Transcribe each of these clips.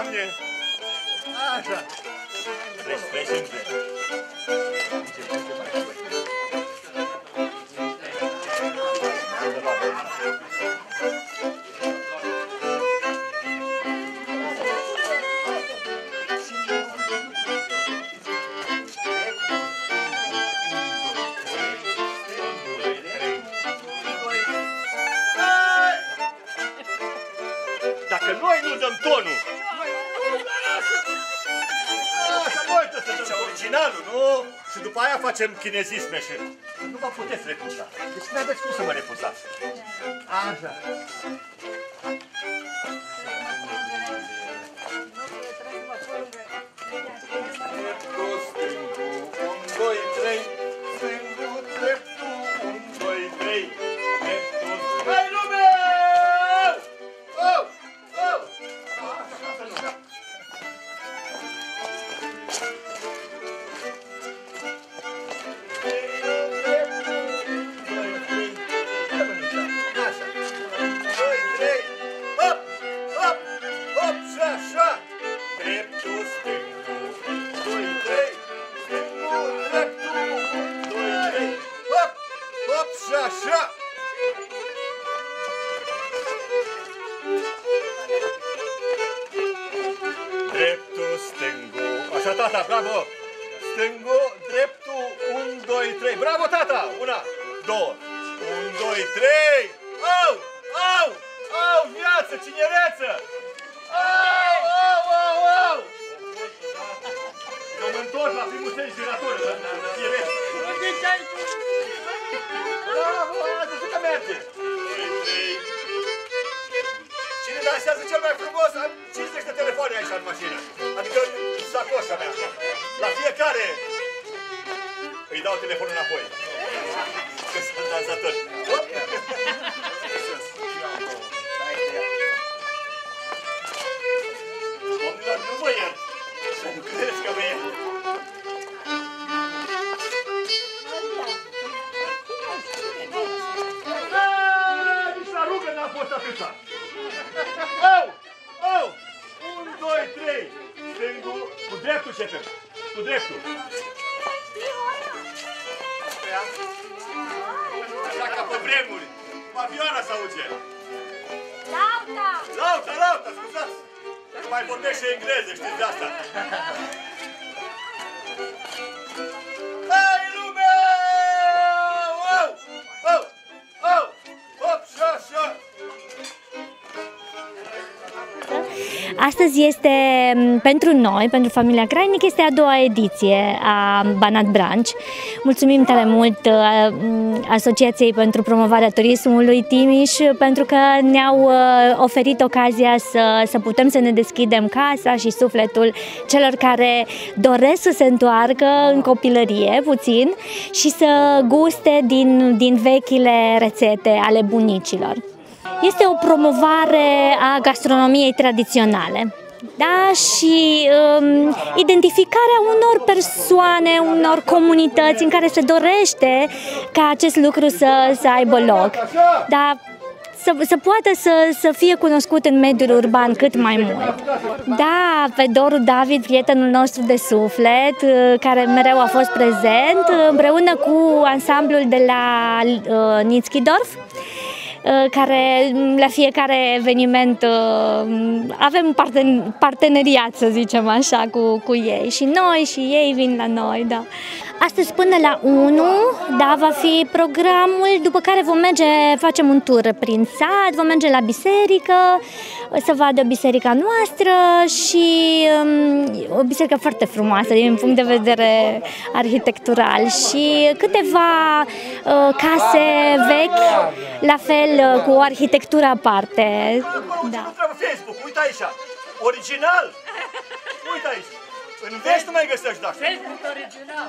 Doamne! Așa. Treci, treci între. Dacă noi nu dăm tonul, originalul, nu? Și după aia facem chinezisme și nu vă puteți refuza. Deci nu aveți cum să mă refuzați. Așa. Așa! Dreptul, stângul. Așa, tata, bravo! Stângul, dreptul, un, doi, trei. Bravo, tata! Una, două, un, doi, trei. Au! Au! Au! Viață, cinereță! Au! Au! Au! Au! Eu mă întorc la primul sens girator, la cinereță. Bravo! Asta că merge! Doi, trei. Cine dansează cel mai frumos? Am 50 de telefoane aici în mașină. Adică în sacoșa mea. La fiecare îi dau telefonul înapoi. Că sunt dansatori. Mai vorbește engleză, știți de asta. Astăzi este m, pentru noi, pentru familia Crainic, este a doua ediție a Banat Branch. Mulțumim tare mult uh, m, Asociației pentru promovarea turismului Timiș pentru că ne-au uh, oferit ocazia să, să putem să ne deschidem casa și sufletul celor care doresc să se întoarcă în copilărie puțin și să guste din, din vechile rețete ale bunicilor. Este o promovare a gastronomiei tradiționale. Da, și um, identificarea unor persoane, unor comunități în care se dorește ca acest lucru să, să aibă loc. Da, să, să poată să, să fie cunoscut în mediul urban cât mai mult. Da, pe Doru David, prietenul nostru de suflet, uh, care mereu a fost prezent, uh, împreună cu ansamblul de la uh, Nitzkidorf, uh, care m, la fiecare eveniment uh, avem parten- parteneriat, să zicem așa, cu, cu ei. Și noi și ei vin la noi, da. Astăzi până la 1, da, va fi programul, după care vom merge, facem un tur prin sat, vom merge la biserică, să vadă biserica noastră și um, o biserică foarte frumoasă din punct de vedere arhitectural și câteva uh, case vechi, la fel uh, cu o arhitectură aparte. Da. Da. Nu trebuie Facebook, uite aici. Original. Uite aici. În vești nu mai găsești de așa. Facebook original.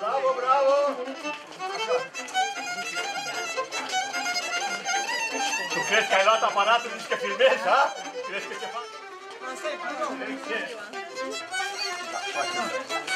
Bravo, bravo! Tu crezi că ai luat aparatul nici că filmezi, ha? Crezi că? Asta e, Da,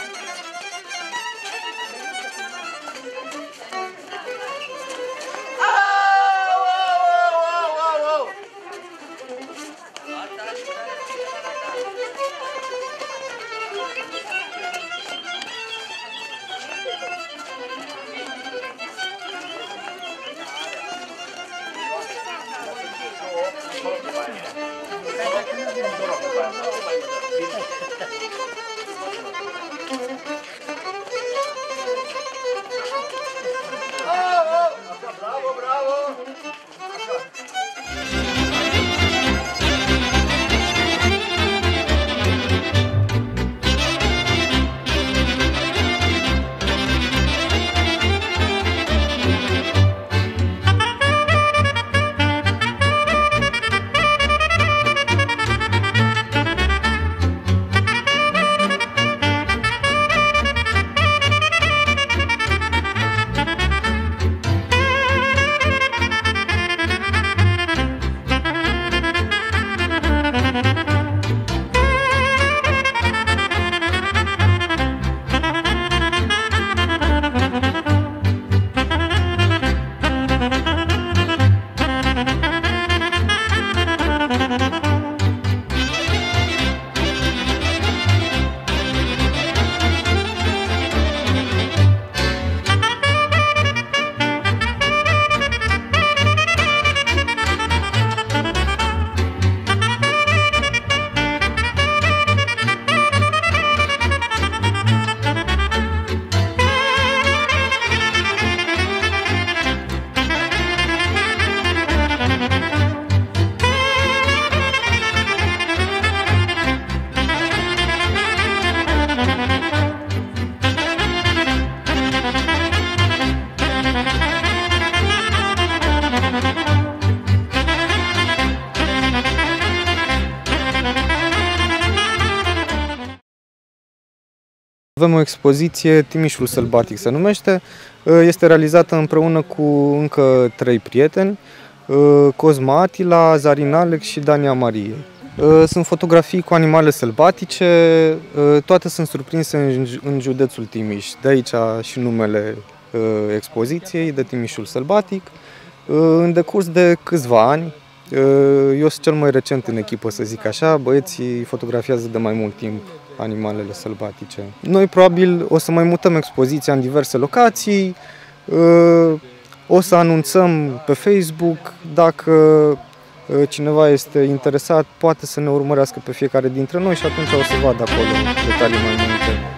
Avem o expoziție, Timișul Sălbatic se numește, este realizată împreună cu încă trei prieteni, Cosma Atila, Zarin Alex și Dania Marie. Sunt fotografii cu animale sălbatice, toate sunt surprinse în ju- în județul Timiș, de aici și numele expoziției, de Timișul Sălbatic. În decurs de câțiva ani, eu sunt cel mai recent în echipă, să zic așa, băieții fotografiază de mai mult timp animalele sălbatice. Noi probabil o să mai mutăm expoziția în diverse locații, uh, o să anunțăm pe Facebook, dacă uh, cineva este interesat, poate să ne urmărească pe fiecare dintre noi și atunci o să vadă acolo detalii mai multe.